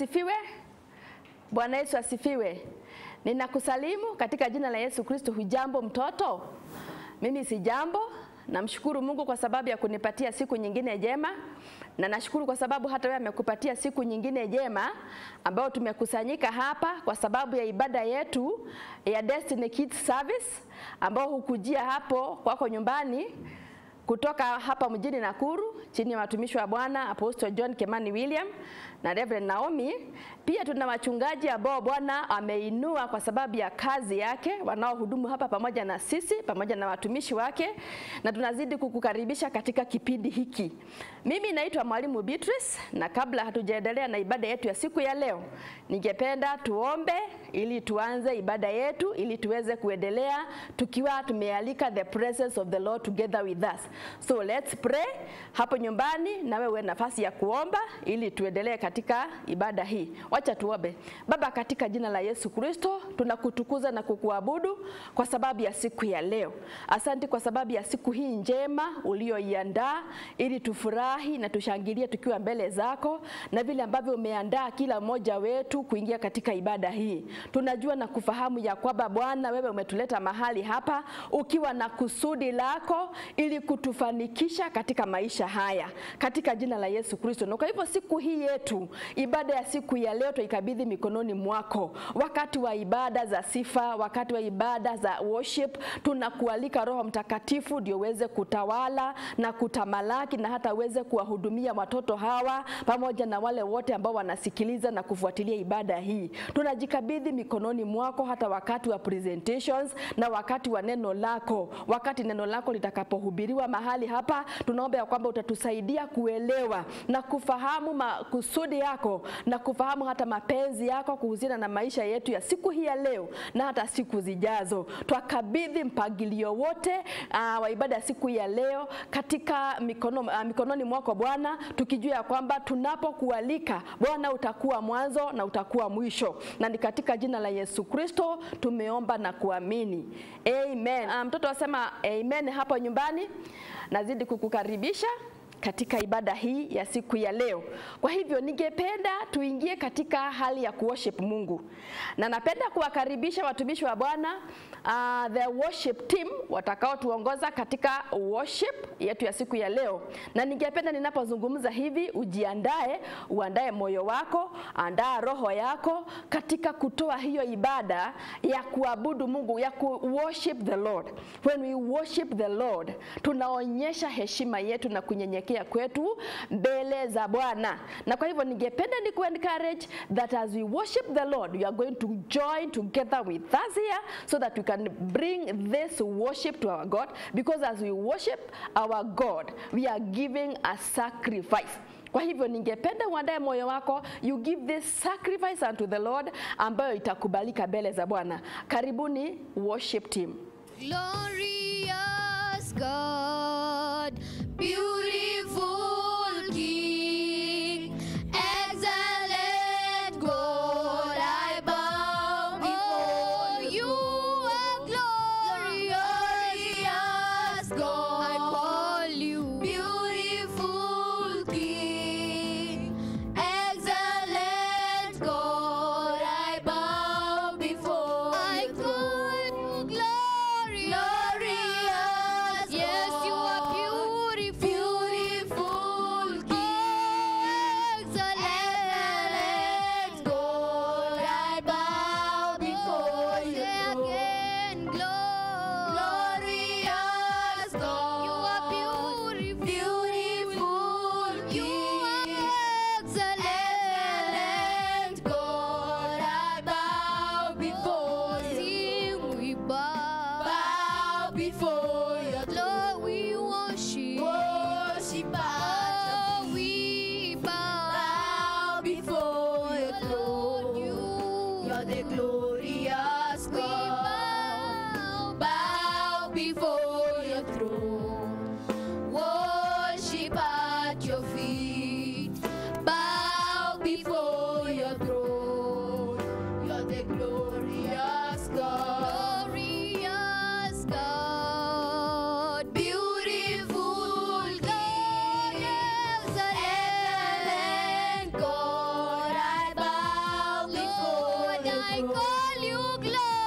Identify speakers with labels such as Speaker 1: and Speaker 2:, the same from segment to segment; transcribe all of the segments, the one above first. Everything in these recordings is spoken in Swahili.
Speaker 1: Asifiwe. Bwana Yesu asifiwe. Ninakusalimu katika jina la Yesu Kristo. Hujambo mtoto? Mimi si jambo. Namshukuru Mungu kwa sababu ya kunipatia siku nyingine jema, na nashukuru kwa sababu hata wewe amekupatia siku nyingine jema ambayo tumekusanyika hapa kwa sababu ya ibada yetu ya Destiny Kids Service ambao hukujia hapo kwako nyumbani kutoka hapa mjini Nakuru chini ya watumishi wa Bwana Apostle John Kemani William na Reverend Naomi. Pia tuna wachungaji ambao Bwana ameinua kwa sababu ya kazi yake wanaohudumu hapa pamoja na sisi pamoja na watumishi wake, na tunazidi kukukaribisha katika kipindi hiki. Mimi naitwa Mwalimu Beatrice, na kabla hatujaendelea na ibada yetu ya siku ya leo, ningependa tuombe ili tuanze ibada yetu ili tuweze kuendelea tukiwa tumealika the presence of the Lord together with us. So let's pray. Hapo nyumbani nawe uwe nafasi ya kuomba ili tuendelee katika ibada hii. Wacha tuombe. Baba, katika jina la Yesu Kristo, tunakutukuza na kukuabudu kwa sababu ya siku ya leo. Asante kwa sababu ya siku hii njema uliyoiandaa ili tufurahi na tushangilie tukiwa mbele zako na vile ambavyo umeandaa kila mmoja wetu kuingia katika ibada hii. Tunajua na kufahamu ya kwamba Bwana, wewe umetuleta mahali hapa ukiwa na kusudi lako ili kutufanikisha katika maisha haya katika jina la Yesu Kristo. Na kwa hivyo siku hii yetu, ibada ya siku ya leo tuikabidhi mikononi mwako. Wakati wa ibada za sifa, wakati wa ibada za worship, tunakualika Roho Mtakatifu ndio uweze kutawala na kutamalaki na hata uweze kuwahudumia watoto hawa pamoja na wale wote ambao wanasikiliza na kufuatilia ibada hii. Tunajikabidhi mikononi mwako hata wakati wa presentations na wakati wa neno lako, wakati neno lako litakapohubiriwa mahali hapa, tunaomba ya kwamba utatusaidia kuelewa na kufahamu makusudi yako na kufahamu hata mapenzi yako kuhusiana na maisha yetu ya siku hii ya leo na hata siku zijazo. Twakabidhi mpangilio wote uh, wa ibada ya siku hii ya leo katika mikono, uh, mikononi mwako Bwana, tukijua ya kwamba tunapokualika Bwana utakuwa mwanzo na utakuwa mwisho, na ni katika jina la Yesu Kristo tumeomba na kuamini amen. Uh, mtoto asema amen hapo nyumbani. Nazidi kukukaribisha katika ibada hii ya siku ya leo. Kwa hivyo ningependa tuingie katika hali ya kuworship Mungu, na napenda kuwakaribisha watumishi wa Bwana uh, the worship team watakao tuongoza katika worship yetu ya siku ya leo, na ningependa ninapozungumza hivi ujiandae, uandae moyo wako, andaa roho yako katika kutoa hiyo ibada ya kuabudu Mungu, ya ku worship the Lord. When we worship the Lord, tunaonyesha heshima yetu na kunyenyekea kwetu mbele za Bwana. Na kwa hivyo ningependa ni ku encourage that as we worship the Lord, you are going to join together with us here so that we can bring this worship to our God because as we worship our God, we are giving a sacrifice. Kwa hivyo ningependa uandae moyo wako, you give this sacrifice unto the Lord ambayo itakubalika mbele za Bwana. Karibuni worship team.
Speaker 2: Glorious God, beautiful I call you glow.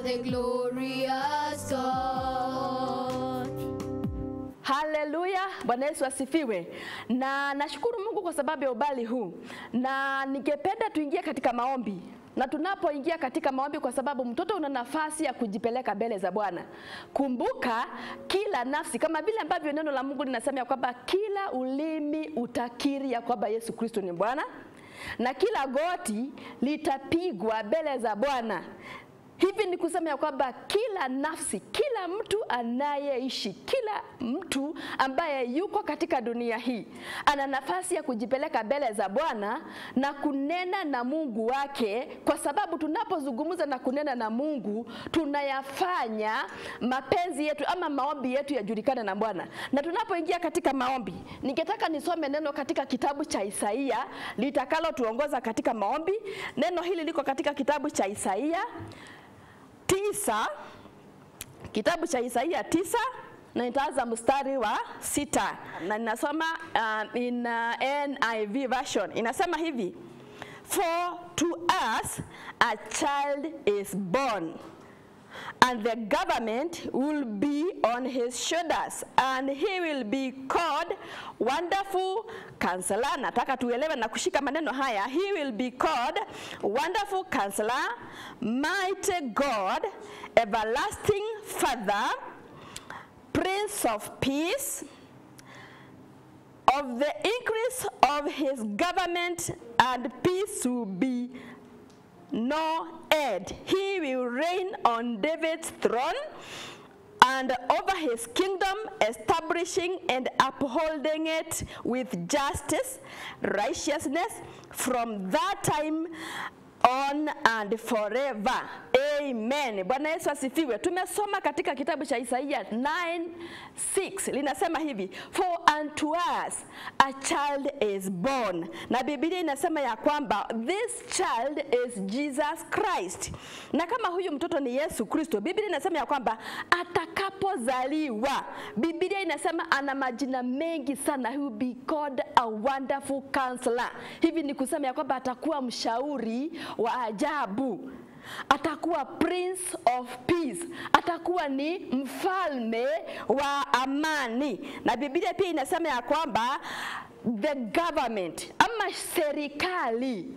Speaker 2: The glorious God.
Speaker 1: Haleluya, Bwana Yesu asifiwe. Na nashukuru Mungu kwa sababu ya ubali huu, na ningependa tuingie katika maombi na tunapoingia katika maombi, kwa sababu mtoto una nafasi ya kujipeleka mbele za Bwana. Kumbuka kila nafsi, kama vile ambavyo neno la Mungu linasema ya kwamba kila ulimi utakiri ya kwamba Yesu Kristo ni Bwana na kila goti litapigwa mbele za Bwana. Hivi ni kusema ya kwamba kila nafsi, kila mtu anayeishi, kila mtu ambaye yuko katika dunia hii ana nafasi ya kujipeleka mbele za Bwana na kunena na Mungu wake, kwa sababu tunapozungumza na kunena na Mungu tunayafanya mapenzi yetu ama maombi yetu yajulikane na Bwana. Na tunapoingia katika maombi, ningetaka nisome neno katika kitabu cha Isaia litakalo tuongoza katika maombi. Neno hili liko katika kitabu cha Isaia tisa kitabu cha Isaia tisa na nitaanza mstari wa sita. Na ninasoma uh, in uh, NIV version. Inasema hivi for to us a child is born and the government will be on his shoulders and he will be called wonderful counselor. Nataka tuelewe na kushika maneno haya. He will be called wonderful counselor mighty god everlasting father prince of peace of the increase of his government and peace will be no end. He will reign on David's throne and over his kingdom, establishing and upholding it with justice, righteousness from that time on and forever. Amen. Bwana Yesu asifiwe. Tumesoma katika kitabu cha Isaia 9:6 linasema hivi, for unto us a child is born, na Biblia inasema ya kwamba this child is Jesus Christ, na kama huyu mtoto ni Yesu Kristo, Biblia inasema ya kwamba atakapozaliwa, Biblia inasema ana majina mengi sana, he will be called a wonderful counselor. Hivi ni kusema ya kwamba atakuwa mshauri wa ajabu atakuwa prince of peace, atakuwa ni mfalme wa amani. Na Biblia pia inasema ya kwamba the government ama serikali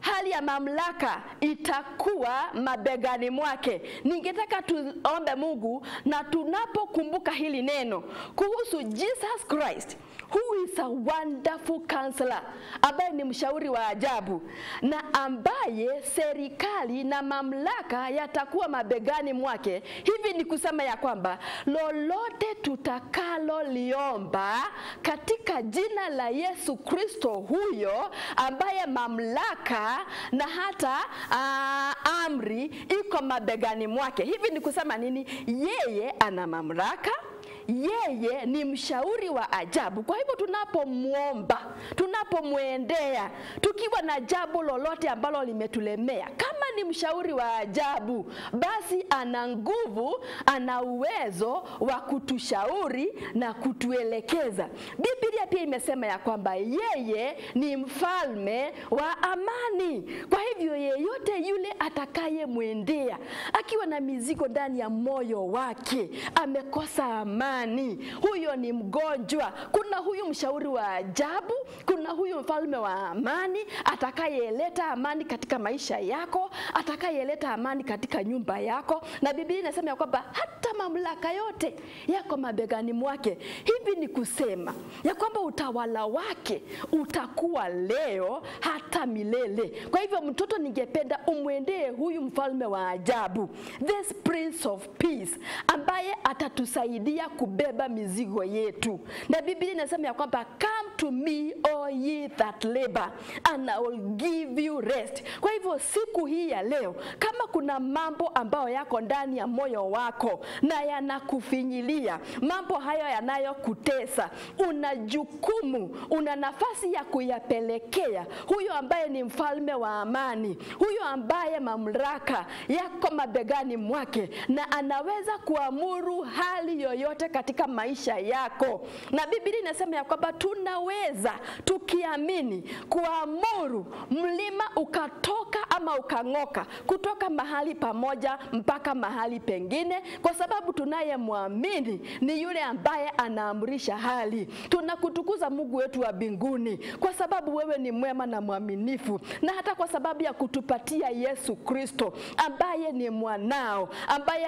Speaker 1: hali ya mamlaka itakuwa mabegani mwake. Ningetaka tuombe Mungu na tunapokumbuka hili neno kuhusu Jesus Christ who is a wonderful counselor, ambaye ni mshauri wa ajabu na ambaye serikali na mamlaka yatakuwa mabegani mwake. Hivi ni kusema ya kwamba lolote tutakaloliomba katika jina la Yesu Kristo huyo ambaye mamlaka na hata uh, amri iko mabegani mwake. Hivi ni kusema nini? Yeye ana mamlaka yeye ni mshauri wa ajabu. Kwa hivyo tunapomwomba, tunapomwendea, tukiwa na jambo lolote ambalo limetulemea, kama ni mshauri wa ajabu, basi ana nguvu, ana uwezo wa kutushauri na kutuelekeza. Biblia pia imesema ya kwamba yeye ni mfalme wa amani. Kwa hivyo yeyote yule atakayemwendea akiwa na mizigo ndani ya moyo wake, amekosa amani amani, huyo ni mgonjwa. Kuna huyu mshauri wa ajabu, kuna huyu mfalme wa amani atakayeleta amani katika maisha yako, atakayeleta amani katika nyumba yako, na Biblia inasema ya kwamba hata mamlaka yote yako mabegani mwake. Hivi ni kusema ya kwamba utawala wake utakuwa leo hata milele. Kwa hivyo, mtoto, ningependa umwendee huyu mfalme wa ajabu, this prince of peace, ambaye atatusaidia kubeba mizigo yetu, na Biblia inasema ya kwamba come to me all ye that labor and I will give you rest. Kwa hivyo siku hii ya leo, kama kuna mambo ambayo yako ndani ya moyo wako na yanakufinyilia, mambo hayo yanayokutesa, una jukumu, una nafasi ya kuyapelekea huyo ambaye ni mfalme wa amani, huyo ambaye mamlaka yako mabegani mwake na anaweza kuamuru hali yoyote katika maisha yako, na Biblia inasema ya kwamba tunaweza tukiamini kuamuru mlima ukatoka ama ukang'oka kutoka mahali pamoja mpaka mahali pengine, kwa sababu tunayemwamini ni yule ambaye anaamrisha hali. Tunakutukuza Mungu wetu wa mbinguni kwa sababu wewe ni mwema na mwaminifu, na hata kwa sababu ya kutupatia Yesu Kristo ambaye ni mwanao ambaye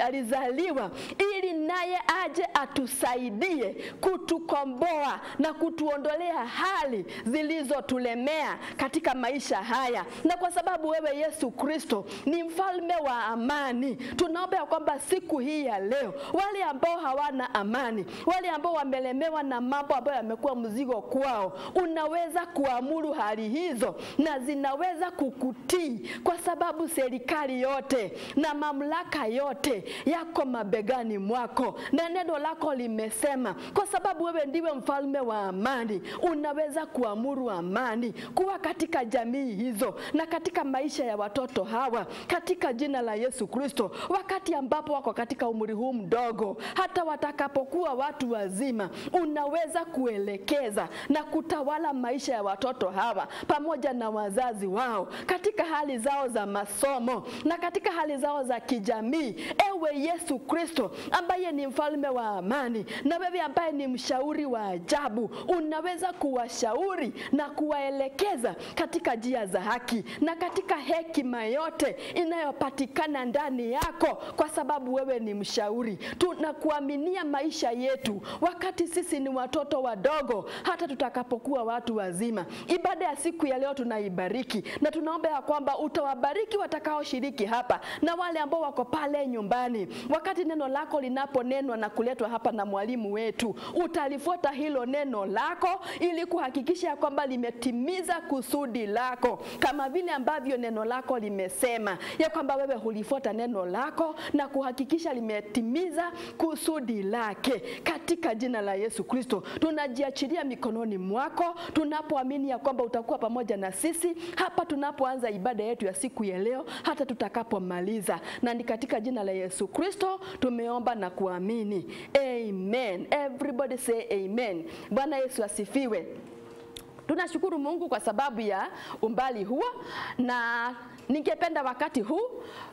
Speaker 1: alizaliwa ili naye aje atusaidie kutukomboa na kutuondolea hali zilizotulemea katika maisha haya. Na kwa sababu wewe Yesu Kristo ni mfalme wa amani, tunaomba ya kwamba siku hii ya leo wale ambao hawana amani, wale ambao wamelemewa na mambo ambayo yamekuwa mzigo kwao, unaweza kuamuru hali hizo na zinaweza kukutii, kwa sababu serikali yote na mamlaka yote yako mabegani mwako, na neno lako limesema, kwa sababu wewe ndiwe mfalme wa amani, unaweza kuamuru amani kuwa katika jamii hizo na katika maisha ya watoto hawa, katika jina la Yesu Kristo, wakati ambapo wako katika umri huu mdogo, hata watakapokuwa watu wazima, unaweza kuelekeza na kutawala maisha ya watoto hawa pamoja na wazazi wao katika hali zao za masomo na katika hali zao za kijamii. Ewe Yesu Kristo ambaye ni mfalme wa amani, na wewe ambaye ni mshauri wa ajabu, unaweza kuwashauri na kuwaelekeza katika njia za haki na katika hekima yote inayopatikana ndani yako, kwa sababu wewe ni mshauri. Tunakuaminia maisha yetu wakati sisi ni watoto wadogo, hata tutakapokuwa watu wazima. Ibada ya siku ya leo tunaibariki na tunaomba ya kwamba utawabariki watakaoshiriki hapa na wale ambao wako pale nyumbani. Wakati neno lako linaponenwa na kuletwa hapa na mwalimu wetu, utalifuata hilo neno lako ili kuhakikisha kwamba limetimiza kusudi lako, kama vile ambavyo neno lako limesema ya kwamba wewe hulifuata neno lako na kuhakikisha limetimiza kusudi lake. Katika jina la Yesu Kristo tunajiachilia mikononi mwako, tunapoamini ya kwamba utakuwa pamoja na sisi hapa tunapoanza ibada yetu ya siku ya leo hata tutakapomaliza, na ni katika jina la Yesu Kristo tumeomba na kuamini, amen. Everybody say amen. Bwana Yesu asifiwe. Tunashukuru Mungu kwa sababu ya umbali huo, na ningependa wakati huu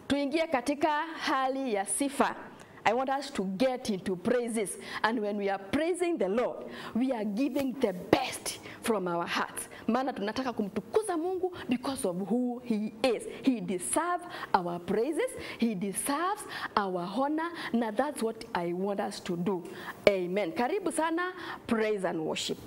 Speaker 1: tuingie katika hali ya sifa. I want us to get into praises. And when we are praising the Lord, we are giving the best from our hearts. Maana tunataka kumtukuza Mungu because of who he is. He deserves our praises. He deserves our honor. Na that's what I want us to do. Amen. Karibu sana praise and worship.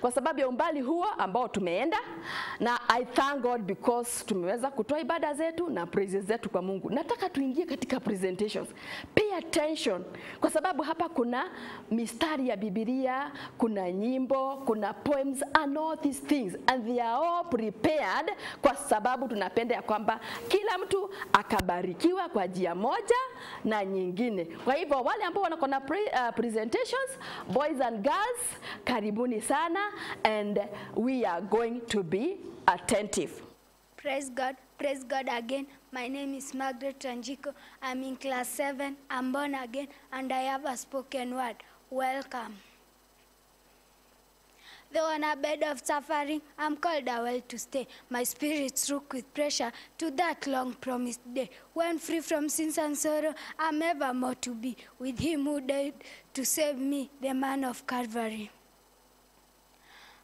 Speaker 1: Kwa sababu ya umbali huo ambao tumeenda, I thank God because tumeweza kutoa ibada zetu na praises zetu kwa Mungu. Nataka tuingie katika presentations. Pay attention kwa sababu hapa kuna mistari ya Biblia, kuna nyimbo, kuna poems and all these things and they are all prepared kwa sababu tunapenda ya kwamba kila mtu akabarikiwa kwa njia moja na nyingine. Kwa hivyo wale ambao wanakuwa na pre, uh, presentations, boys and girls, karibuni sana and we are going to be attentive.
Speaker 3: Praise God. Praise God again. My name is Margaret Ranjiko. I'm in class 7. I'm born again and I have a spoken word. Welcome. Though on a bed of suffering, I'm called a well to stay. My spirit shook with pressure to that long promised day. When free from sins and sorrow, I'm evermore to be with him who died to save me, the man of Calvary.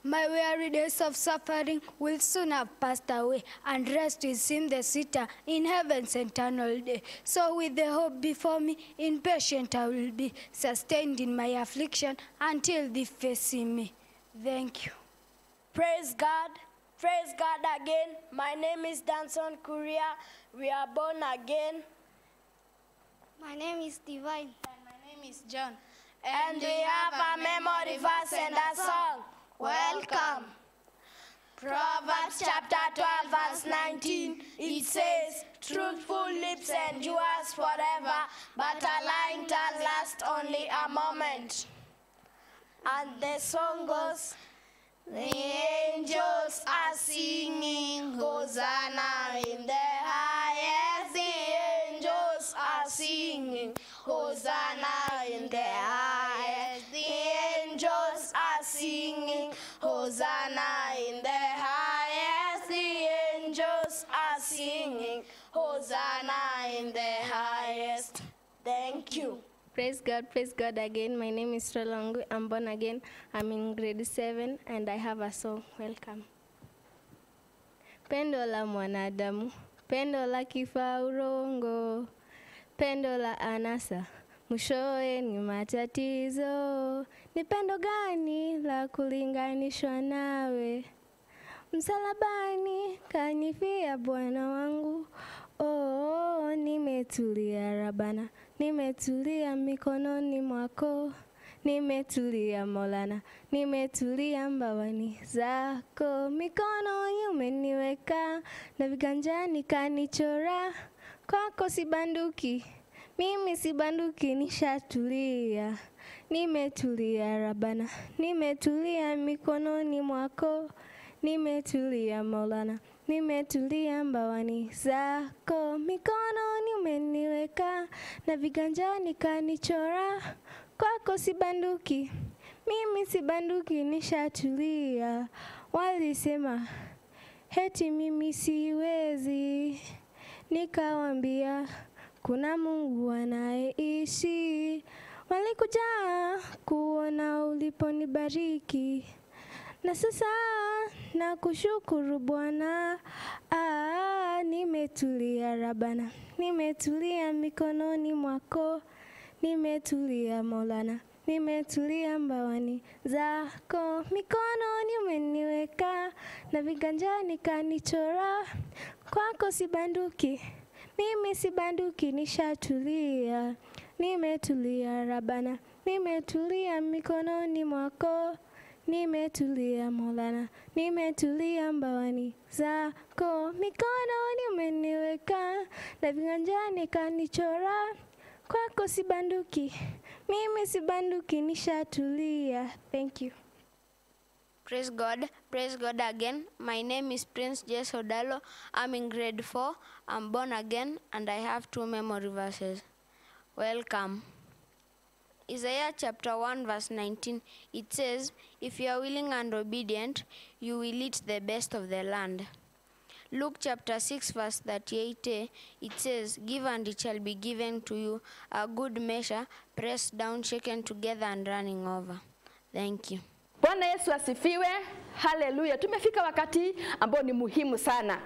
Speaker 3: My weary days of suffering will soon have passed away, and rest is him the sitter in heaven's eternal day. So, with the hope before me, impatient I will be, sustained in my affliction until thee face see me. Thank you.
Speaker 2: Praise God. Praise God again. My name is Danson Kuria. We are born again.
Speaker 3: My name is Divine.
Speaker 2: And my name is John. And, we have a Welcome. Proverbs chapter 12, verse 19. It says, Truthful lips endures forever, but a lying tongue lasts only a moment. And the song goes, The angels are singing Hosanna in the highest. The angels are singing Hosanna in the highest. Hosanna in the highest. The angels are singing Hosanna in the highest. Thank you.
Speaker 4: Praise God, praise God again. My name is Rolangu. I'm born again. I'm in grade 7 and I have a song. Welcome. Pendo la mwanadamu, pendo la kifaurongo, pendo la anasa, mwishowe ni matatizo. Ni pendo gani la kulinganishwa nawe? Msalabani kanifia Bwana wangu. Oh, oh, nimetulia Rabana, nimetulia mikononi mwako, nimetulia molana nimetulia mbawani zako. Mikono umeniweka na viganjani kanichora, kwako sibanduki, mimi sibanduki, nishatulia, nimetulia Rabana, nimetulia mikononi mwako. Nimetulia Maulana, nimetulia mbawani zako, mikononi umeniweka na viganjani kanichora, kwako sibanduki, mimi sibanduki, nishatulia. Walisema heti mimi siwezi, nikawambia kuna Mungu anayeishi. Walikuja kuona uliponibariki. Na sasa nakushukuru Bwana, ah, nimetulia Rabana, nimetulia mikononi mwako, nimetulia Maulana, nimetulia mbawani zako, mikononi umeniweka na viganjani kanichora, kwako sibanduki, mimi sibanduki, nishatulia, nimetulia Rabana, nimetulia mikononi mwako nimetulia Maulana, nimetulia mbawani zako, mikononi umeniweka na viganjani kanichora, kwako sibanduki, mimi sibanduki, nishatulia. Thank you.
Speaker 5: Praise God. Praise God again. My name is Prince Jess Odalo. I'm in grade 4. I'm born again and I have two memory verses. Welcome. Isaiah chapter 1 verse 19 it says, If you are willing and obedient, you will eat the best of the land. Luke chapter 6 verse 38 it says, Give and it shall be given to you a good measure, pressed down, shaken together and running over. Thank you.
Speaker 1: Bwana Yesu asifiwe. Haleluya. Tumefika wakati ambao ni muhimu sana.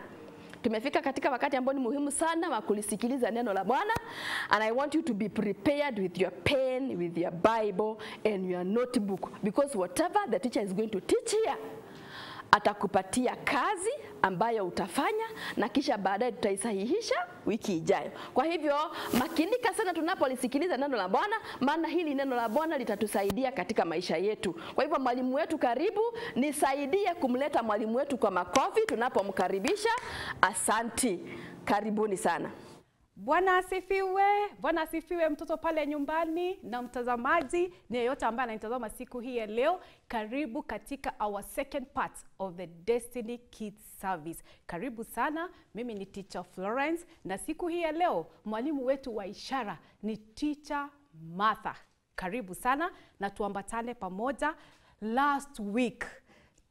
Speaker 1: Tumefika katika wakati ambao ni muhimu sana wa kulisikiliza neno la Bwana and I want you to be prepared with your pen, with your Bible and your notebook because whatever the teacher is going to teach here atakupatia kazi ambayo utafanya na kisha baadaye tutaisahihisha wiki ijayo. Kwa hivyo makinika sana tunapolisikiliza neno la Bwana, maana hili neno la Bwana litatusaidia katika maisha yetu. Kwa hivyo mwalimu wetu, karibu, nisaidie kumleta mwalimu wetu kwa makofi tunapomkaribisha. Asanti, karibuni sana.
Speaker 6: Bwana asifiwe. Bwana asifiwe, mtoto pale nyumbani na mtazamaji ni yeyote ambaye ananitazama siku hii ya leo. Karibu katika our second part of the Destiny Kids Service. Karibu sana. Mimi ni teacher Florence na siku hii ya leo mwalimu wetu wa ishara ni teacher Martha. Karibu sana na tuambatane pamoja. Last week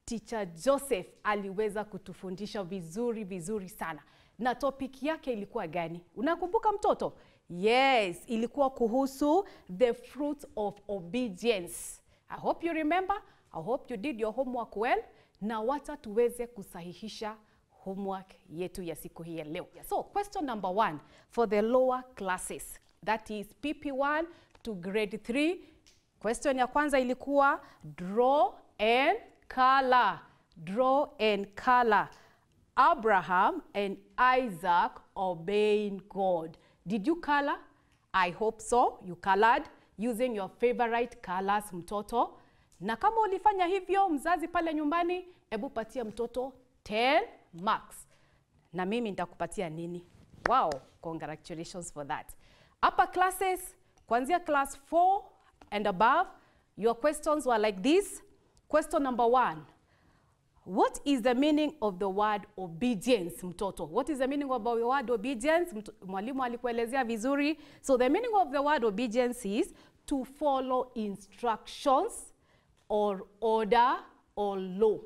Speaker 6: teacher Joseph aliweza kutufundisha vizuri vizuri sana na topic yake ilikuwa gani? Unakumbuka mtoto? Yes, ilikuwa kuhusu the fruit of obedience. I hope you remember. I hope you did your homework well. Na wacha tuweze kusahihisha homework yetu ya siku hii ya leo. So, question number one for the lower classes. That is PP1 to grade 3. Question ya kwanza ilikuwa draw and color. Draw and color. Abraham and Isaac obeying God. Did you color? I hope so. You colored using your favorite colors mtoto. Na kama ulifanya hivyo mzazi pale nyumbani, ebu patia mtoto 10 marks. Na mimi nitakupatia nini? Wow, congratulations for that. Upper classes, kuanzia class 4 and above, your questions were like this. Question number one, What is the meaning of the word obedience mtoto? What is the meaning of the word obedience? Mwalimu alikuelezea vizuri. So the meaning of the word obedience is to follow instructions or order or law.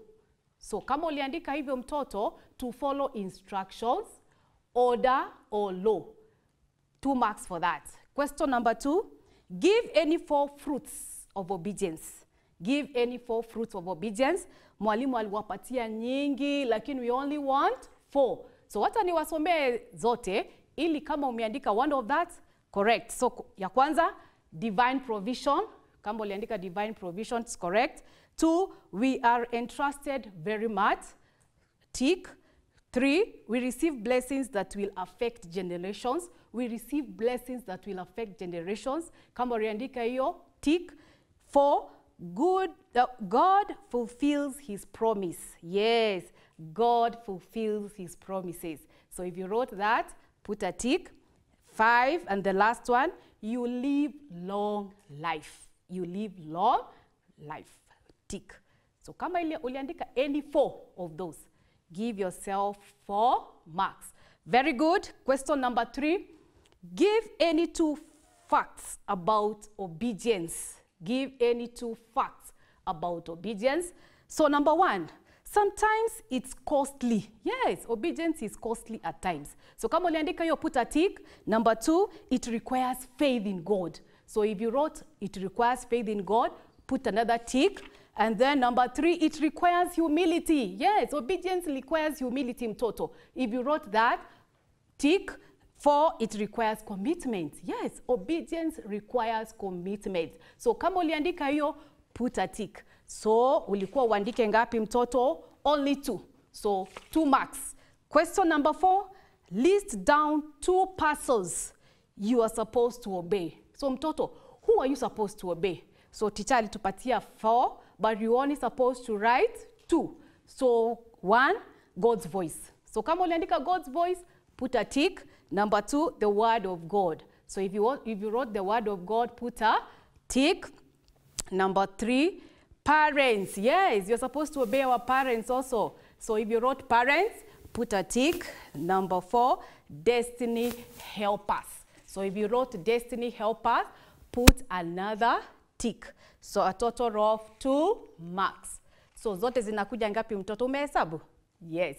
Speaker 6: So kama uliandika hivyo mtoto, to follow instructions, order or law. Two marks for that. Question number two, give any four fruits of obedience give any four fruits of obedience. Mwalimu aliwapatia nyingi lakini we only want four. So wacha niwasomee zote ili kama umeandika one of that correct. So ya kwanza divine provision. Kama uliandika divine provision it's correct. Two we are entrusted very much. Tick. Three, we receive blessings that will affect generations. We receive blessings that will affect generations. Kama uliandika hiyo, tick. Four, good, uh, God fulfills his promise. Yes, God fulfills his promises. So if you wrote that, put a tick. Five, and the last one, you live long life. You live long life. Tick. So kama uliandika any four of those, give yourself four marks. Very good. Question number three. Give any two facts about obedience. Give any two facts about obedience. So number one, sometimes it's costly. Yes, obedience is costly at times. So kama uliandika hiyo put a tick. Number two, it requires faith in God. So if you wrote it requires faith in God, put another tick. And then number three, it requires humility. Yes, obedience requires humility mtoto. If you wrote that, tick. Four, it requires commitment. Yes, obedience requires commitment. So kama uliandika hiyo, put a tick. So ulikuwa uandike ngapi mtoto? Only two. So two marks. Question number four, list down two parcels you are supposed to obey. So mtoto, who are you supposed to obey? So teacher alitupatia four, but you only supposed to write two. So one, God's voice. So kama uliandika God's voice, put a tick. Number two, the word of God. So if you, if you wrote the word of God, put a tick. Number three, parents. Yes, you're supposed to obey our parents also. So if you wrote parents, put a tick. Number four, destiny helpers. So if you wrote destiny helpers, put another tick. So a total of two marks. So zote zinakuja ngapi mtoto? Umehesabu? Yes.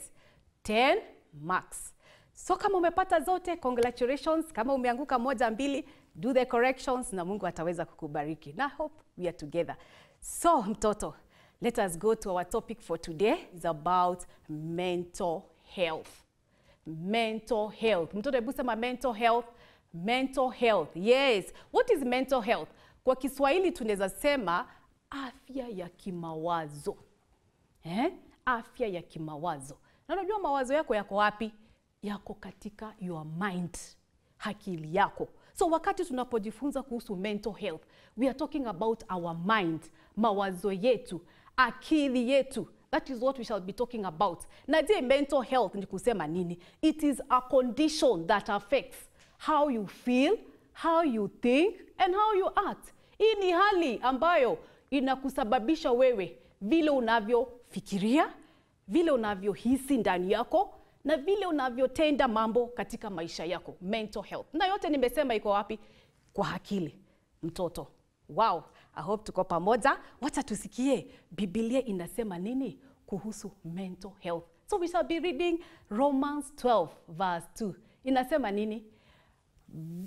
Speaker 6: 10 marks. So kama umepata zote, congratulations. Kama umeanguka moja mbili, do the corrections na Mungu ataweza kukubariki. Na hope we are together. So mtoto, let us go to our topic for today. It's about mental health. Mental health. Mtoto, hebu sema mental health. Mental health. Yes. What is mental health? Kwa Kiswahili tunaweza sema afya ya kimawazo. Eh? Afya ya kimawazo. Na unajua mawazo yako yako wapi? Yako katika your mind, akili yako. So wakati tunapojifunza kuhusu mental health, we are talking about our mind, mawazo yetu, akili yetu. That is what we shall be talking about. Na je, mental health ni kusema nini? It is a condition that affects how you feel, how you think and how you act. Hii ni hali ambayo inakusababisha wewe vile unavyofikiria, vile unavyohisi ndani yako na vile unavyotenda mambo katika maisha yako, mental health. Na yote nimesema iko wapi? Kwa akili, mtoto. Wow, I hope tuko pamoja. Wacha tusikie Biblia inasema nini kuhusu mental health. So we shall be reading Romans 12 verse 2. Inasema nini?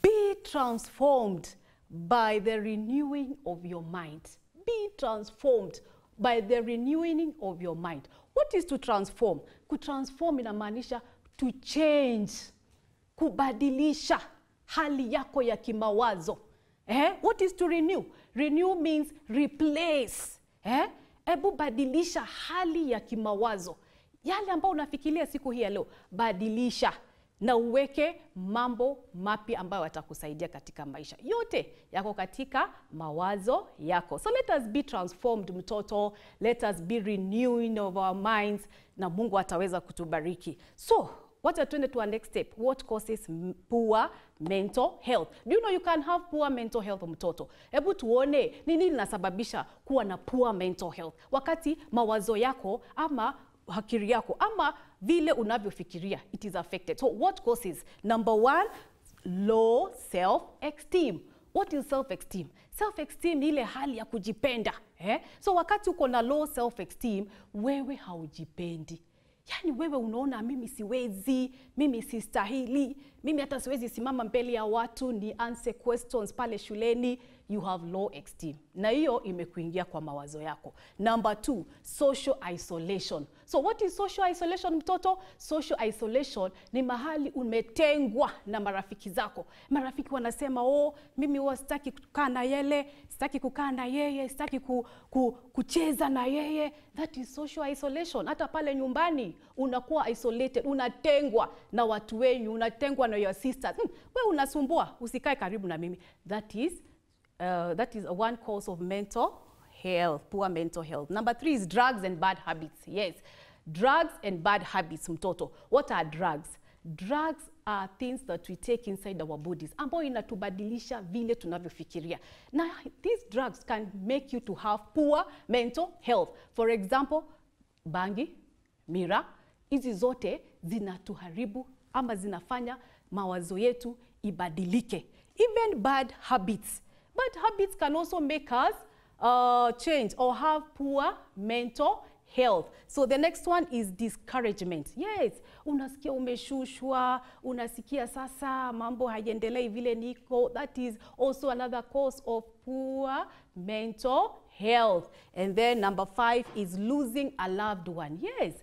Speaker 6: Be transformed by the renewing of your mind. Be transformed by the renewing of your mind. What is to transform? Kutransform inamaanisha to change, kubadilisha hali yako ya kimawazo. Eh? What is to renew? Renew means replace. Eh? Ebu badilisha hali ya kimawazo. Yale ambayo unafikiria siku hii ya leo, badilisha na uweke mambo mapya ambayo yatakusaidia katika maisha. Yote yako katika mawazo yako. So let us be transformed mtoto, let us be renewing of our minds na Mungu ataweza kutubariki. So wacha tuende to our next step. What causes poor mental health? Do you know you can have poor mental health mtoto? Hebu tuone ni nini linasababisha kuwa na poor mental health, wakati mawazo yako ama akili yako ama vile unavyofikiria it is affected. So what causes? Number one, low self-esteem. What is self-esteem? Self-esteem ni ile hali ya kujipenda eh? So wakati uko na low self-esteem, wewe haujipendi yaani wewe unaona mimi siwezi mimi sistahili mimi hata siwezi simama mbele ya watu ni answer questions pale shuleni. You have low esteem. Na hiyo imekuingia kwa mawazo yako. Number two social isolation. So what is social isolation mtoto? Social isolation ni mahali umetengwa na marafiki zako. Marafiki wanasema oh mimi huwa sitaki kukaa na yele sitaki kukaa na yeye sitaki ku, ku, kucheza na yeye that is social isolation hata pale nyumbani unakuwa isolated unatengwa na watu wenyu unatengwa na your sisters hmm, we unasumbua usikae karibu na mimi that is uh, that is one cause of mental health, poor mental health. Number three is drugs and bad habits. Yes, drugs and bad habits, mtoto. What are drugs? Drugs are things that we take inside our bodies ambayo inatubadilisha vile tunavyofikiria. Na these drugs can make you to have poor mental health. For example, bangi, mira, hizi zote zinatuharibu ama zinafanya mawazo yetu ibadilike. Even bad habits. Bad habits can also make us uh, change or have poor mental health. So the next one is discouragement. Yes, unasikia umeshushwa, unasikia sasa mambo haiendelei vile niko. That is also another cause of poor mental health. And then number five is losing a loved one. Yes,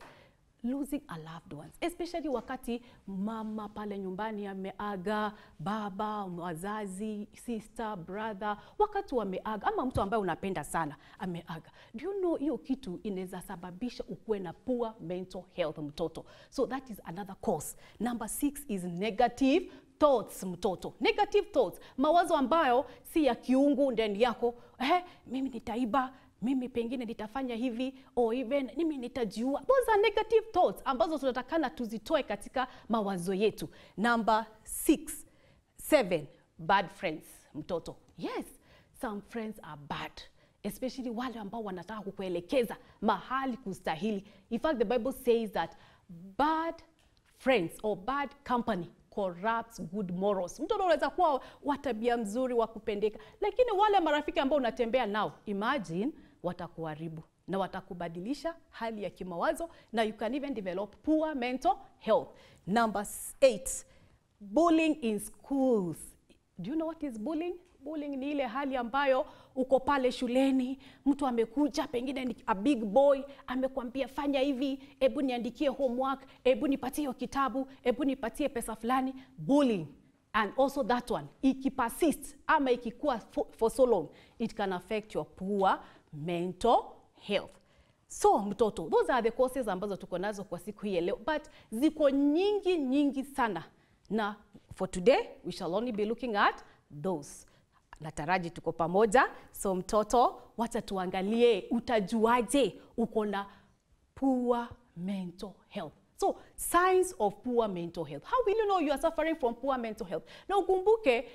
Speaker 6: losing a loved ones especially wakati mama pale nyumbani ameaga baba wazazi sister brother. Wakati wameaga ama mtu ambaye unapenda sana ameaga. Do you know hiyo kitu inaweza sababisha ukuwe na poor mental health mtoto? So that is another cause. Number six is negative thoughts mtoto. Negative thoughts. Mawazo ambayo si ya kiungu ndani yako eh, mimi nitaiba mimi pengine nitafanya hivi or even mimi nitajiua. Those are negative thoughts ambazo tunatakana tuzitoe katika mawazo yetu. Number six seven bad friends mtoto. Yes some friends are bad especially wale ambao wanataka kukuelekeza mahali kustahili. In fact the bible says that bad friends or bad company corrupts good morals. Mtoto unaweza kuwa wa tabia mzuri wa kupendeka, lakini wale marafiki ambao unatembea nao, imagine watakuharibu na watakubadilisha hali ya kimawazo na you can even develop poor mental health. Number eight, bullying in schools. Do you know what is bullying? Bullying ni ile hali ambayo uko pale shuleni, mtu amekuja pengine ni a big boy, amekwambia fanya hivi, ebu niandikie homework, ebu nipatie hiyo kitabu, ebu nipatie pesa fulani. Bullying and also that one ikipersist ama ikikuwa for, for so long it can affect your poor mental health. So mtoto, those are the courses ambazo tuko nazo kwa siku hii leo, but ziko nyingi nyingi sana, na for today we shall only be looking at those. Nataraji tuko pamoja. So mtoto, wacha tuangalie, utajuaje uko na poor mental health. So signs of poor mental health. How will you know you are suffering from poor mental health? Na ukumbuke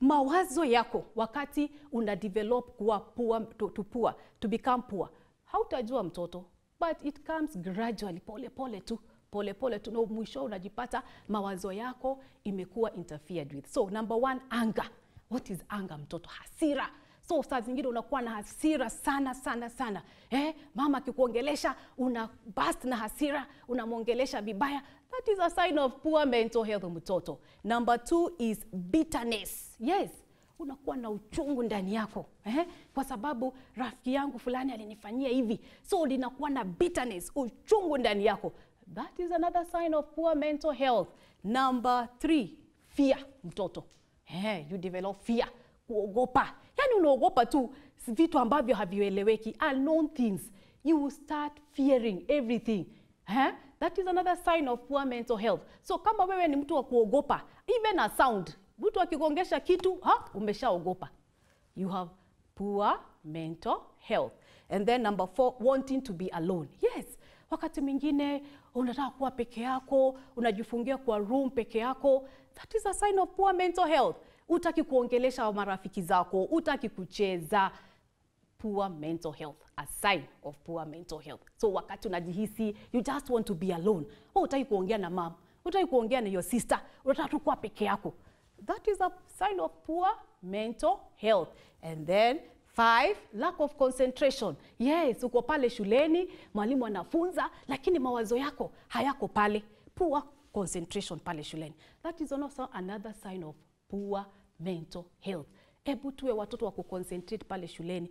Speaker 6: mawazo yako wakati una develop kuwa poor, to, to poor, to become poor. Hautajua mtoto, but it comes gradually, pole pole tu pole pole tu, na mwisho unajipata mawazo yako imekuwa interfered with. So number one, anger. What is anger mtoto? Hasira. So saa zingine unakuwa na hasira sana sana sana eh, mama akikuongelesha una burst na hasira, unamwongelesha vibaya. That is a sign of poor mental health mtoto. Number two is bitterness. Yes, unakuwa na uchungu ndani yako eh? Kwa sababu rafiki yangu fulani alinifanyia hivi, so linakuwa na bitterness, uchungu ndani yako. That is another sign of poor mental health. Number three, fear mtoto. Eh, you develop fear, kuogopa. Yani unaogopa tu vitu ambavyo havieleweki, unknown things. You will start fearing everything. Eh? That is another sign of poor mental health. So kama wewe ni mtu wa kuogopa, even a sound, mtu akikuongesha kitu, ha, umeshaogopa. You have poor mental health. And then number four, wanting to be alone. Yes, wakati mwingine unataka kuwa peke yako, unajifungia kwa room peke yako. That is a sign of poor mental health. Utaki kuongelesha marafiki zako, utaki kucheza. Poor mental health, a sign of poor mental health. So wakati unajihisi you just want to be alone, oh, utaki kuongea na mom, utaki kuongea na your sister, unataka tu kuwa peke yako. That is a sign of poor mental health. And then Five, lack of concentration. Yes, uko pale shuleni, mwalimu anafunza, lakini mawazo yako hayako pale. Poor concentration pale shuleni. That is also another sign of poor mental health. Hebu tuwe watoto wa kuconcentrate pale shuleni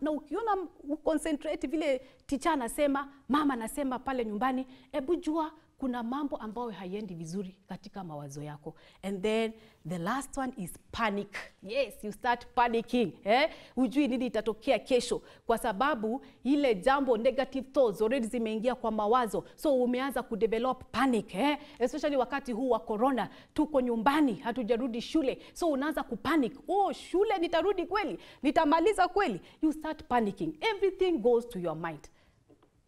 Speaker 6: na ukiona uconcentrate vile ticha anasema, mama anasema pale nyumbani, hebu jua kuna mambo ambayo haiendi vizuri katika mawazo yako. And then the last one is panic. Yes, you start panicking. Eh? Hujui nini itatokea kesho kwa sababu ile jambo negative thoughts already zimeingia kwa mawazo. So umeanza kudevelop panic, eh? Especially wakati huu wa corona, tuko nyumbani, hatujarudi shule. So unaanza kupanic. Oh, shule nitarudi kweli? Nitamaliza kweli? You start panicking. Everything goes to your mind.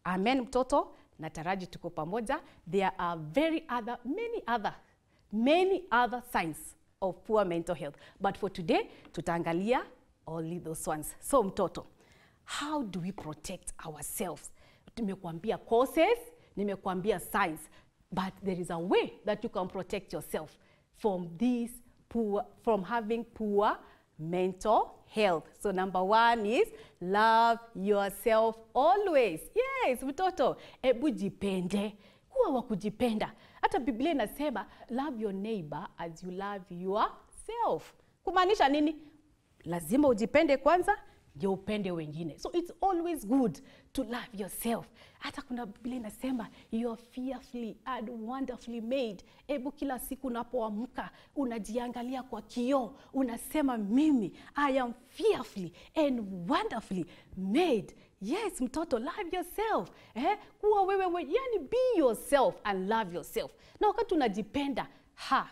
Speaker 6: Amen mtoto, nataraji tuko pamoja. There are very other, many other, many other signs of poor mental health. But for today, tutaangalia only those ones. So mtoto, how do we protect ourselves? Nimekuambia causes, nimekuambia signs, but there is a way that you can protect yourself from these poor, from having poor mental health. So number one is love yourself always. Yes, mtoto, hebu jipende. Kuwa wa kujipenda. Hata Biblia inasema love your neighbor as you love yourself. Kumaanisha nini? Lazima ujipende kwanza ndio upende wengine. So it's always good to love yourself. Hata kuna Biblia inasema you are fearfully and wonderfully made. Hebu kila siku unapoamka unajiangalia kwa kioo, unasema mimi I am fearfully and wonderfully made. Yes, mtoto, love yourself. Eh? Kuwa wewe, we, yani be yourself and love yourself. Na wakati unajipenda, ha,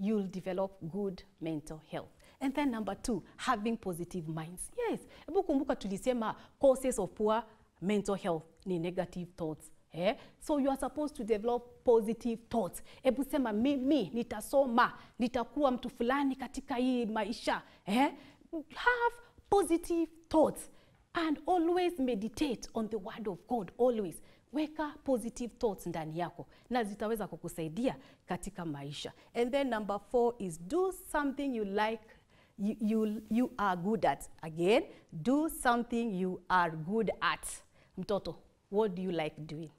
Speaker 6: you'll develop good mental health. And then number two, having positive minds. Yes, hebu kumbuka tulisema causes of poor mental health ni negative thoughts. Eh? So you are supposed to develop positive thoughts. Hebu sema mimi nitasoma, nitakuwa mtu fulani katika hii maisha. Eh? Have positive thoughts and always meditate on the word of God always weka positive thoughts ndani yako na zitaweza kukusaidia katika maisha and then number four is do something you like you, you, you are good at. Again do something you are good at. Mtoto what do you like doing?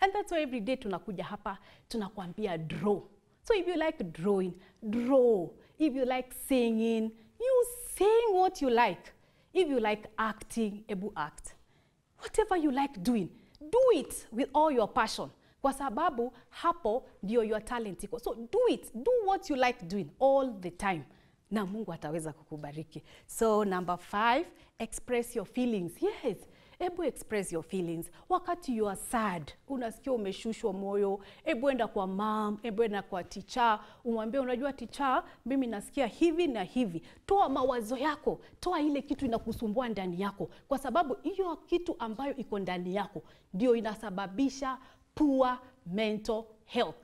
Speaker 6: And that's why every day tunakuja hapa tunakwambia draw. So if you like drawing draw. If you like singing you sing what you like. If you like acting ebu act. Whatever you like doing do it with all your passion. Kwa sababu hapo ndio your talent so do it. Do what you like doing all the time na mungu ataweza kukubariki. So number five express your feelings. Yes hebu express your feelings. Wakati you are sad unasikia umeshushwa moyo hebu enda kwa mam hebu enda kwa ticha umwambie unajua ticha mimi nasikia hivi na hivi. Toa mawazo yako toa ile kitu inakusumbua ndani yako kwa sababu hiyo kitu ambayo iko ndani yako ndio inasababisha poor mental health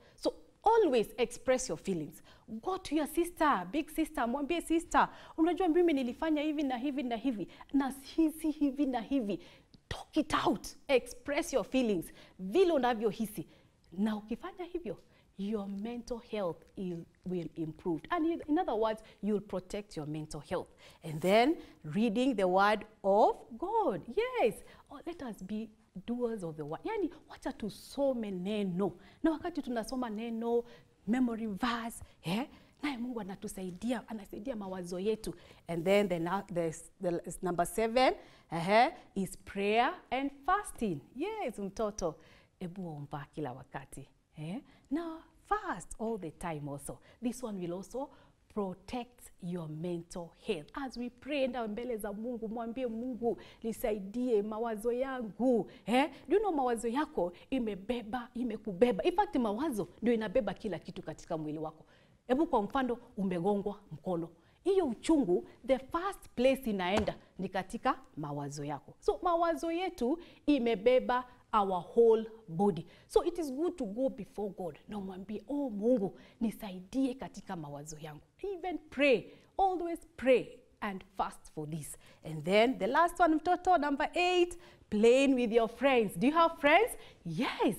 Speaker 6: always express your feelings. Go to your sister big sister mwambie sister unajua mimi nilifanya hivi na hivi na hivi na hisi hivi na hivi. Talk it out. Express your feelings. Vile unavyohisi. Na ukifanya hivyo your mental health il, will improve. And in, in other words you'll protect your mental health. And then reading the word of god. Yes. Oh, let us be doers of the word yani wacha tusome neno. Na wakati tunasoma neno memory verse eh? naye mungu anatusaidia anasaidia mawazo yetu. And then the, the, the, the, number seven uh, -huh, is prayer and fasting. Yes mtoto. Ebu omba kila wakati eh? na fast all the time also. This one will also protect your mental health. As we pray enda mbele za mungu mwambie mungu nisaidie mawazo yangu eh? Do you know mawazo yako imebeba imekubeba? In fact mawazo ndio inabeba kila kitu katika mwili wako. Hebu kwa mfano umegongwa mkono. Hiyo uchungu the first place inaenda ni katika mawazo yako. So mawazo yetu imebeba our whole body. So it is good to go before god na umwambie oh mungu nisaidie katika mawazo yangu. Even pray always pray and fast for this. And then the last one mtoto number eight playing with your friends. Do you have friends? Yes.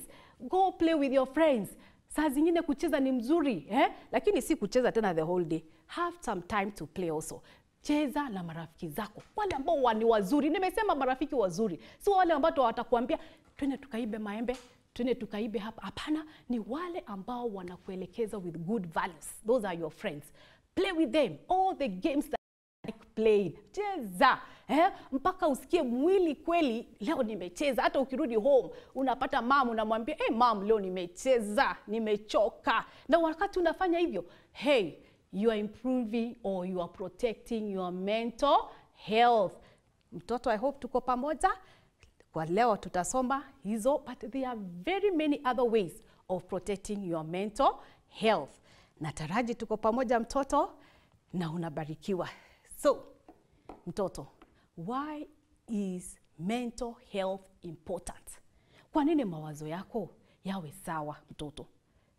Speaker 6: Go play with your friends. Saa zingine kucheza ni mzuri eh? lakini si kucheza tena the whole day. Have some time to play also cheza na marafiki zako. Wale ambao ni wazuri. Nimesema marafiki wazuri. Sio wale ambao watakuambia twende tukaibe maembe twende tukaibe hapa. Hapana. Ni wale ambao wanakuelekeza with good values. Those are your friends. Play with them. All the games that like cheza eh? mpaka usikie mwili kweli leo nimecheza. Hata ukirudi home unapata mam unamwambia hey, mam leo nimecheza nimechoka. Na wakati unafanya hivyo hey you are improving or you are protecting your mental health. Mtoto i hope tuko pamoja. Kwa leo tutasoma hizo but there are very many other ways of protecting your mental health. Nataraji tuko pamoja mtoto na unabarikiwa. So mtoto why is mental health important? Kwa nini mawazo yako yawe sawa mtoto?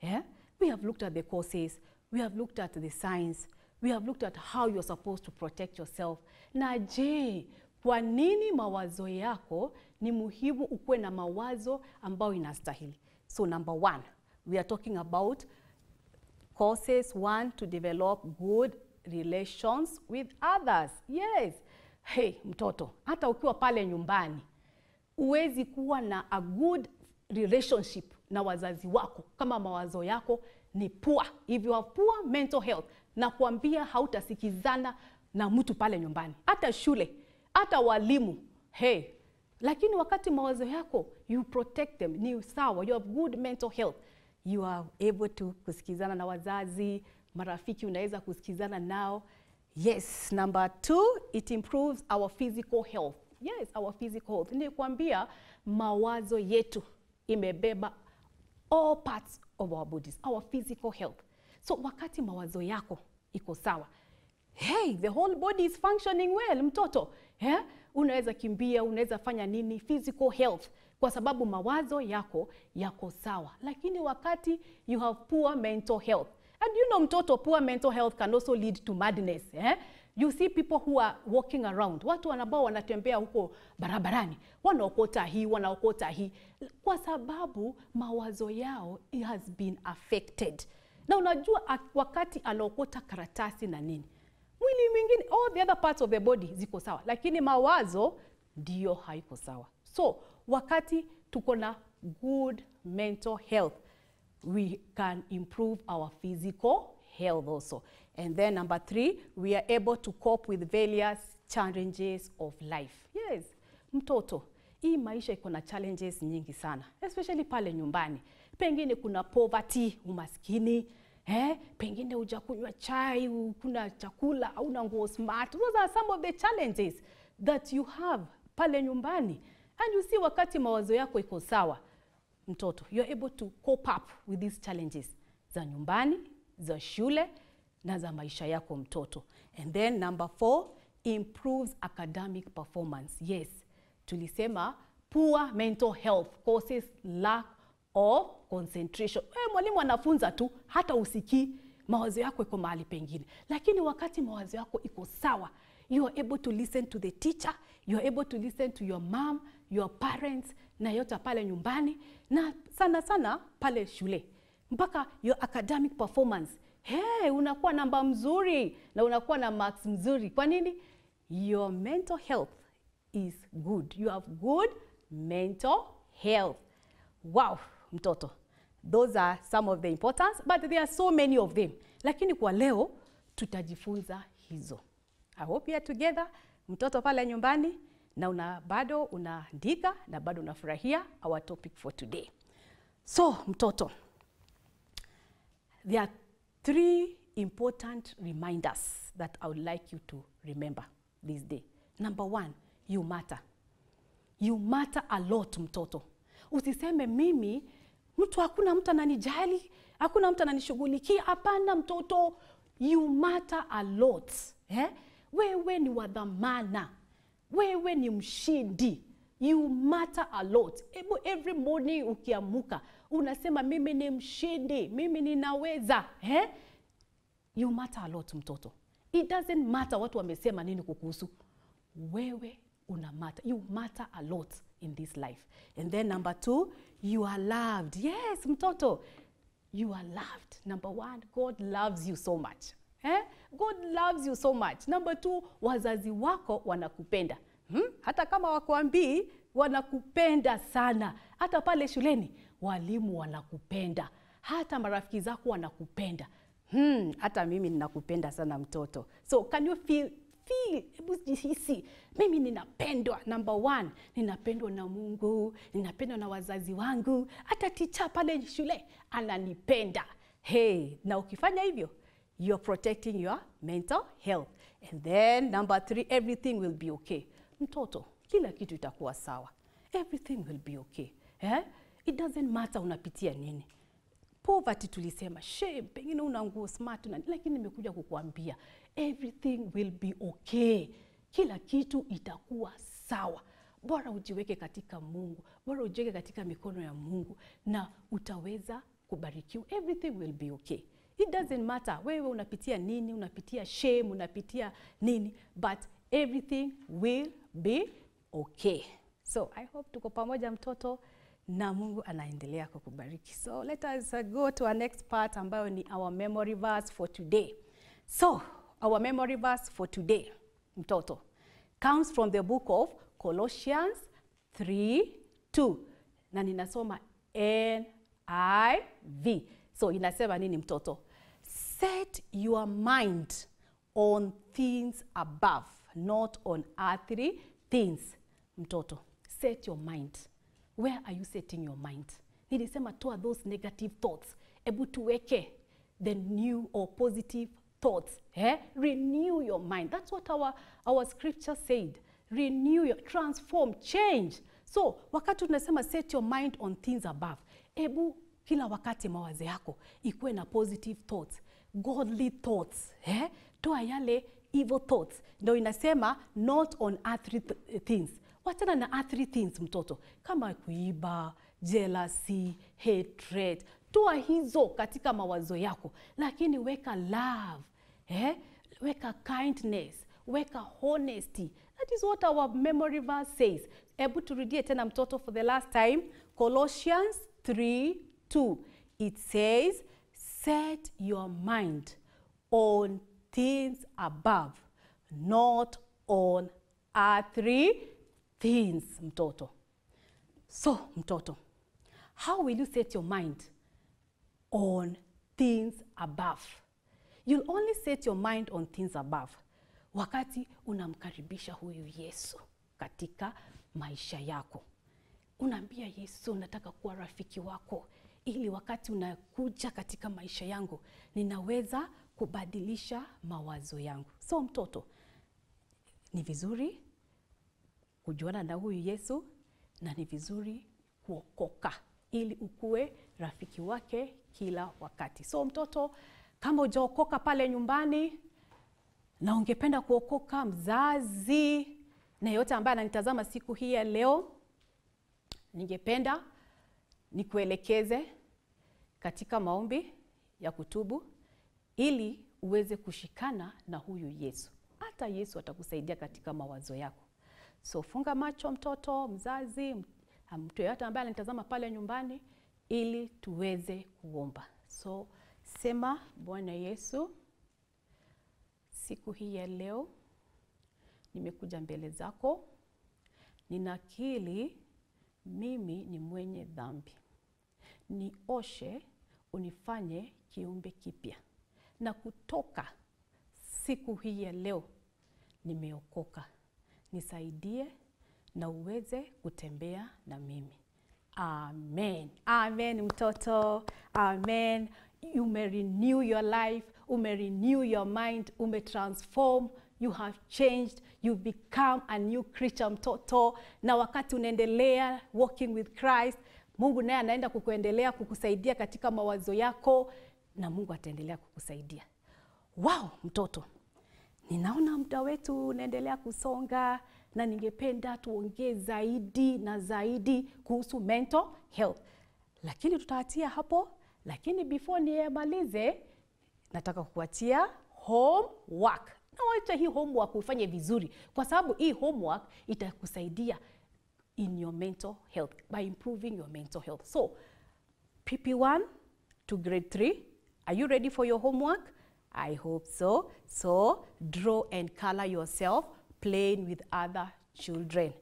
Speaker 6: Yeah? we have looked at the causes we have looked at the signs. We have looked at how you're supposed to protect yourself. Na je kwa nini mawazo yako ni muhimu ukuwe na mawazo ambayo inastahili? So number one we are talking about causes one to develop good relations with others. Yes. Hey mtoto hata ukiwa pale nyumbani uwezi kuwa na a good relationship na wazazi wako kama mawazo yako ni poor. If you have poor mental health na kuambia hautasikizana na mtu pale nyumbani. Hata shule hata walimu hey. Lakini wakati mawazo yako you protect them. Ni sawa you have good mental health. You are able to kusikizana na wazazi marafiki unaweza kusikizana nao. Yes number two it improves our physical health. Yes our physical health. Nikuambia mawazo yetu imebeba all parts of our bodies our physical health so wakati mawazo yako iko sawa hey the whole body is functioning well mtoto yeah? unaweza kimbia unaweza fanya nini physical health kwa sababu mawazo yako yako sawa lakini wakati you have poor mental health and you know mtoto poor mental health can also lead to madness eh? You see people who are walking around. Watu ambao wanatembea huko barabarani. Wanaokota hii wanaokota hii. Kwa sababu mawazo yao has been affected. Na unajua wakati anaokota karatasi na nini? Mwili mwingine all the other parts of the body ziko sawa. Lakini mawazo ndiyo haiko sawa. So wakati tuko na good mental health we can improve our physical health also and then number three we are able to cope with various challenges of life. Yes mtoto hii maisha iko na challenges nyingi sana especially pale nyumbani. Pengine kuna poverty umaskini eh? pengine hujakunywa chai kuna chakula hauna nguo smart. Those are some of the challenges that you have pale nyumbani. And you see wakati mawazo yako iko sawa mtoto you're able to cope up with these challenges za nyumbani za shule na za maisha yako mtoto. And then number four improves academic performance. Yes tulisema poor mental health causes lack of concentration. Hey, mwalimu anafunza tu hata usikii mawazo yako iko mahali pengine. Lakini wakati mawazo yako iko sawa you are able to listen to the teacher you are able to listen to your mom your parents na yote pale nyumbani na sana sana pale shule. Mpaka your academic performance hey, unakuwa namba mzuri na unakuwa na marks mzuri. Kwa nini? Your mental health is good. You have good mental health. Wow mtoto. Those are some of the importance but there are so many of them. Lakini kwa leo tutajifunza hizo. I hope you are together mtoto pale nyumbani na una bado unaandika na bado unafurahia our topic for today. So mtoto there are three important reminders that i would like you to remember this day. Number one you matter. You matter a lot mtoto. Usiseme mimi mtu hakuna mtu ananijali hakuna mtu ananishughulikia. Hapana mtoto. You matter a lot eh? wewe ni wa dhamana. Wewe ni mshindi. You matter a lot. Ebu every morning ukiamuka unasema mimi ni mshindi mimi ninaweza eh? you matter a lot mtoto it doesn't matter watu wamesema nini kukuhusu wewe una matter you matter a lot in this life and then number two you are loved yes mtoto you are loved number one god loves you so much Eh? God loves you so much. Number two, wazazi wako wanakupenda. Hmm? Hata kama wakuambii wanakupenda sana. Hata pale shuleni walimu wanakupenda. Hata marafiki zako wanakupenda. Hmm, hata mimi ninakupenda sana mtoto. So can you feel hebu jihisi, mimi ninapendwa. Number one, ninapendwa na Mungu, ninapendwa na wazazi wangu, hata ticha pale shule ananipenda. Hey, na ukifanya hivyo you're protecting your mental health. And then number three, everything will be okay. Mtoto, kila kitu itakuwa sawa. Everything will be okay. Eh? It doesn't matter unapitia nini. Poverty tulisema, shame, pengine una nguo smart, una, lakini nimekuja kukuambia everything will be okay. Kila kitu itakuwa sawa. Bora ujiweke katika Mungu, bora ujiweke katika mikono ya Mungu na utaweza kubarikiwa. Everything will be okay. It doesn't matter wewe unapitia nini, unapitia shame, unapitia nini, but everything will be okay. So I hope tuko pamoja mtoto na Mungu anaendelea kukubariki. So let us uh, go to our next part ambayo ni our memory verse for today. So our memory verse for today mtoto comes from the book of Colossians 3 2 na ninasoma NIV. So inasema nini mtoto? Set your mind on things above, not on earthly things. Mtoto, set your mind. Where are you setting your mind? Nilisema toa those negative thoughts. Ebu tuweke the new or positive thoughts. Eh? Renew your mind. That's what our, our scripture said. Renew your, transform, change. So wakati tunasema set your mind on things above, ebu kila wakati mawazo yako ikuwe na positive thoughts, godly thoughts. Eh? Toa yale evil thoughts. Ndio inasema not on earthly th things. Wachana na earthly things mtoto, kama kuiba, jealousy, hatred. Toa hizo katika mawazo yako, lakini weka love eh? weka kindness, weka honesty. That is what our memory verse says. Hebu turudie tena mtoto for the last time. Colossians 3 2. It says, set your mind on things above, not on earthly things, mtoto. So, mtoto, how will you set your mind on things above? You'll only set your mind on things above wakati unamkaribisha huyu Yesu katika maisha yako. Unaambia Yesu, nataka kuwa rafiki wako, ili wakati unakuja katika maisha yangu ninaweza kubadilisha mawazo yangu. So mtoto, ni vizuri kujuana na huyu Yesu na ni vizuri kuokoka ili ukuwe rafiki wake kila wakati. So mtoto, kama hujaokoka pale nyumbani na ungependa kuokoka, mzazi na yeyote ambaye ananitazama siku hii ya leo, ningependa nikuelekeze katika maombi ya kutubu ili uweze kushikana na huyu Yesu. Hata Yesu atakusaidia katika mawazo yako. So funga macho mtoto, mzazi, mtu yeyote ambaye ananitazama pale nyumbani ili tuweze kuomba. So sema, Bwana Yesu, siku hii ya leo nimekuja mbele zako, ninakili mimi ni mwenye dhambi, nioshe, unifanye kiumbe kipya, na kutoka siku hii ya leo nimeokoka, nisaidie na uweze kutembea na mimi. Amen. Amen mtoto. Amen. You may renew your life, umerenew your mind, ume transform, you have changed, you become a new creature mtoto. Na wakati unaendelea walking with Christ, Mungu naye anaenda kukuendelea kukusaidia katika mawazo yako na Mungu ataendelea kukusaidia. Wow, mtoto. Ninaona muda wetu unaendelea kusonga na ningependa tuongee zaidi na zaidi kuhusu mental health, lakini tutaatia hapo. Lakini before niyemalize, nataka kukuachia homework. Na wacha hii homework ufanye vizuri, kwa sababu hii homework itakusaidia in your mental health by improving your mental health. So PP1 to grade 3, are you ready for your homework? I hope so. So draw and color yourself playing with other children.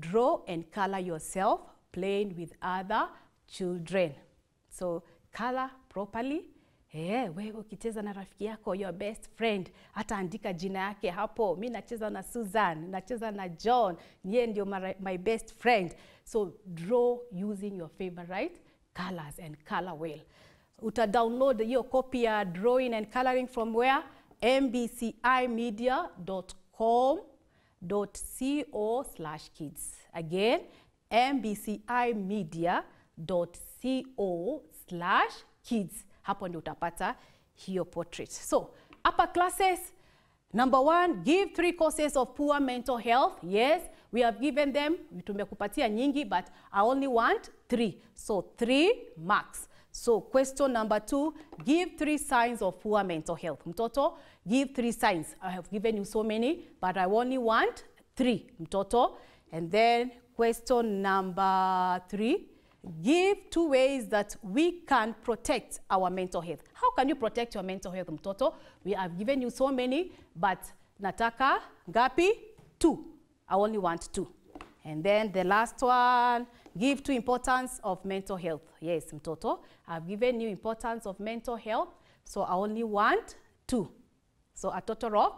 Speaker 6: Draw and color yourself playing with other children. So color properly. Eh, wewe ukicheza na rafiki yako your best friend, hata andika jina yake hapo. Mi nacheza na Susan, nacheza na John, yeye ndio my best friend. So draw using your favorite colors and color well. Uta download hiyo copy ya drawing and coloring from where? mbcimedia.com.co slash kids Again, mbcimedia.co slash kids. Hapo ndio utapata hiyo portrait. So, upper classes, number one, give three causes of poor mental health. Yes, we have given them, tumekupatia nyingi, but I only want three. So, three marks. So question number two, give three signs of poor mental health. Mtoto, give three signs. I have given you so many, but I only want three. Mtoto. And then question number three, give two ways that we can protect our mental health. How can you protect your mental health, Mtoto? We have given you so many, but nataka ngapi? Two. I only want two. And then the last one, give to importance of mental health. Yes, mtoto, I've given you importance of mental health, so I only want two. So a total of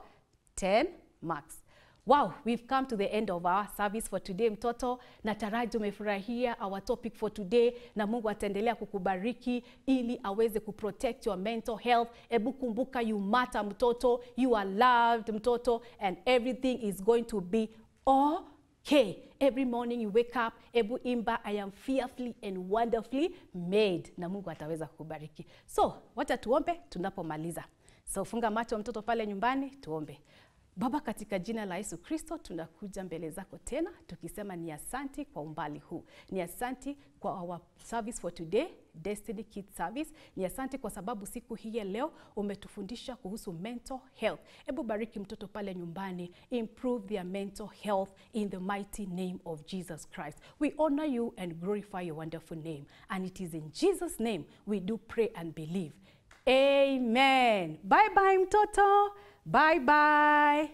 Speaker 6: 10 marks. Wow, we've come to the end of our service for today mtoto. Nataraji umefurahia our topic for today na Mungu ataendelea kukubariki ili aweze kuprotect your mental health. Ebu kumbuka you matter mtoto, you are loved mtoto and everything is going to be okay. Every morning you wake up, ebu imba, I am fearfully and wonderfully made. Na Mungu ataweza kukubariki. So, wacha tuombe tunapomaliza. So, funga macho mtoto pale nyumbani, tuombe. Baba, katika jina la Yesu Kristo tunakuja mbele zako tena tukisema ni asanti kwa umbali huu, ni asanti kwa our service for today, Destiny Kids Service. Ni asante kwa sababu siku hii ya leo umetufundisha kuhusu mental health. Hebu bariki mtoto pale nyumbani, improve their mental health in the mighty name of Jesus Christ. We honor you and glorify your wonderful name, and it is in Jesus' name we do pray and believe. Amen. Bye bye mtoto. Bye bye.